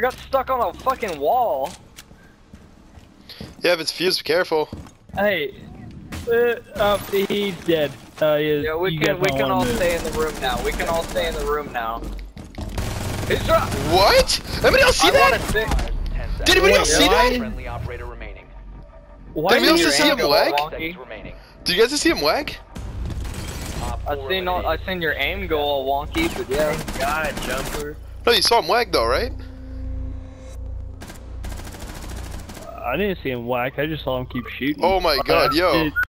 I got stuck on a fucking wall. Yeah, if it's fused, be careful. Hey, uh, oh, he's dead. Uh, yeah, Yeah, we you can we can all move. stay in the room now. We can all stay in the room now. He's right. What? Anybody else see I that? want to sit. Did anybody else see that? Friendly operator remaining. Why Did anybody else see him wag? whack? all wonky. Seconds remaining. Did you guys just see him wag? I seen all, I seen your aim go all wonky, but yeah. God, jumper. No, you saw him wag though, right? I didn't see him whack. I just saw him keep shooting. Oh my god, yo.